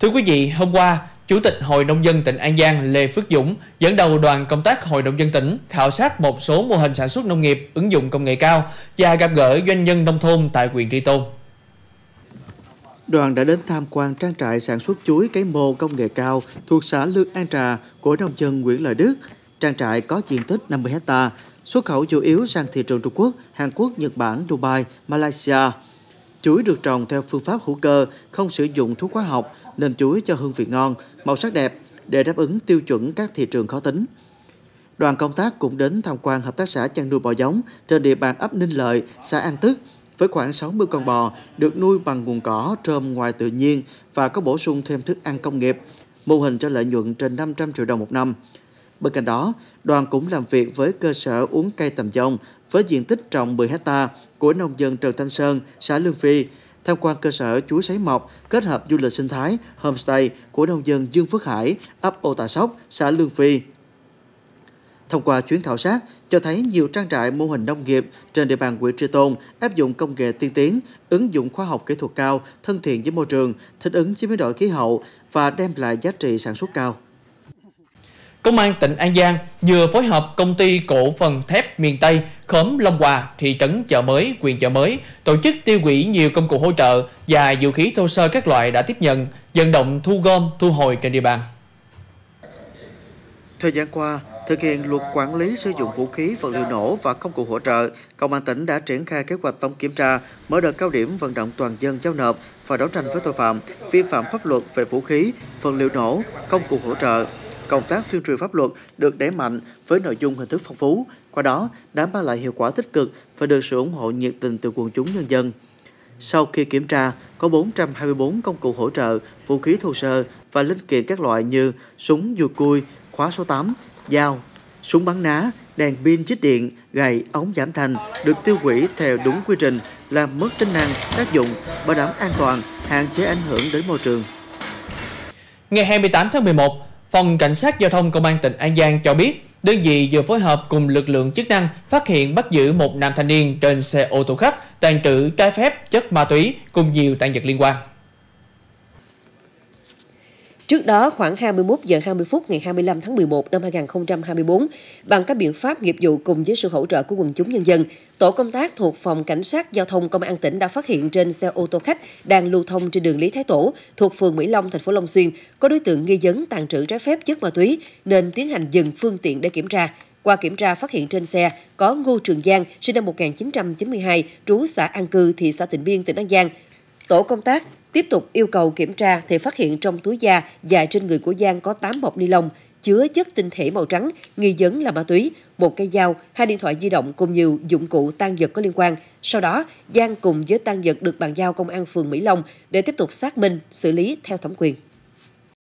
Thưa quý vị, hôm qua, Chủ tịch Hội Nông dân tỉnh An Giang Lê Phước Dũng dẫn đầu đoàn công tác Hội Nông dân tỉnh khảo sát một số mô hình sản xuất nông nghiệp ứng dụng công nghệ cao và gặp gỡ doanh nhân nông thôn tại huyện Tri Tôn. Đoàn đã đến tham quan trang trại sản xuất chuối cấy mô công nghệ cao thuộc xã Lương An Trà của nông dân Nguyễn Lợi Đức. Trang trại có diện tích 50 hecta, xuất khẩu chủ yếu sang thị trường Trung Quốc, Hàn Quốc, Nhật Bản, Dubai, Malaysia. Chuối được trồng theo phương pháp hữu cơ, không sử dụng thuốc hóa học, nên chuối cho hương vị ngon, màu sắc đẹp để đáp ứng tiêu chuẩn các thị trường khó tính. Đoàn công tác cũng đến tham quan hợp tác xã chăn nuôi bò giống trên địa bàn ấp Ninh Lợi, xã An Tức với khoảng 60 con bò được nuôi bằng nguồn cỏ trơm ngoài tự nhiên và có bổ sung thêm thức ăn công nghiệp, mô hình cho lợi nhuận trên 500 triệu đồng một năm. Bên cạnh đó, đoàn cũng làm việc với cơ sở uống cây tầm dông với diện tích trồng 10 hecta của nông dân Trần Thanh Sơn, xã Lương Phi, tham quan cơ sở chuối sấy mọc kết hợp du lịch sinh thái homestay của nông dân Dương Phước Hải, ấp Ô Tà Sóc, xã Lương Phi. Thông qua chuyến khảo sát, cho thấy nhiều trang trại mô hình nông nghiệp trên địa bàn huyện Tri Tôn áp dụng công nghệ tiên tiến, ứng dụng khoa học kỹ thuật cao, thân thiện với môi trường, thích ứng với biến đổi khí hậu và đem lại giá trị sản xuất cao. Công an tỉnh An Giang vừa phối hợp công ty cổ phần thép miền Tây khóm Long Hòa, thị trấn chợ mới, huyện chợ mới tổ chức tiêu hủy nhiều công cụ hỗ trợ và vũ khí thô sơ các loại đã tiếp nhận, vận động thu gom, thu hồi trên địa bàn. Thời gian qua, thực hiện luật quản lý sử dụng vũ khí, vật liệu nổ và công cụ hỗ trợ, Công an tỉnh đã triển khai kế hoạch tổng kiểm tra, mở đợt cao điểm vận động toàn dân giao nộp và đấu tranh với tội phạm, vi phạm pháp luật về vũ khí, vật liệu nổ, công cụ hỗ trợ, công tác tuyên truyền pháp luật được đẩy mạnh với nội dung hình thức phong phú, qua đó đã mang lại hiệu quả tích cực và được sự ủng hộ nhiệt tình từ quần chúng nhân dân. Sau khi kiểm tra, có 424 công cụ hỗ trợ, vũ khí thô sơ và linh kiện các loại như súng dù cui, khóa số 8, dao, súng bắn ná, đèn pin chích điện, gậy, ống giảm thanh được tiêu hủy theo đúng quy trình, làm mất tính năng, tác dụng, bảo đảm an toàn, hạn chế ảnh hưởng đến môi trường. Ngày 28 tháng 11, Phòng Cảnh sát Giao thông Công an tỉnh An Giang cho biết, đơn vị vừa phối hợp cùng lực lượng chức năng phát hiện bắt giữ một nam thanh niên trên xe ô tô khách tàn trữ trái phép chất ma túy cùng nhiều tàn vật liên quan. Trước đó, khoảng 21 giờ 20 phút ngày 25 tháng 11 năm 2024, bằng các biện pháp nghiệp vụ cùng với sự hỗ trợ của quần chúng nhân dân, tổ công tác thuộc phòng cảnh sát giao thông công an tỉnh đã phát hiện trên xe ô tô khách đang lưu thông trên đường Lý Thái Tổ thuộc phường Mỹ Long, thành phố Long Xuyên có đối tượng nghi vấn tàn trữ trái phép chất ma túy nên tiến hành dừng phương tiện để kiểm tra. Qua kiểm tra phát hiện trên xe có Ngô Trường Giang, sinh năm 1992, trú xã An Cư, thị xã Tịnh Biên, tỉnh An Giang. Tổ công tác Tiếp tục yêu cầu kiểm tra thì phát hiện trong túi da dài trên người của Giang có 8 bọc ni lông chứa chất tinh thể màu trắng, nghi vấn là ma túy, một cây dao, hai điện thoại di động cùng nhiều dụng cụ tan vật có liên quan. Sau đó, Giang cùng với tan vật được bàn giao công an phường Mỹ Long để tiếp tục xác minh, xử lý theo thẩm quyền.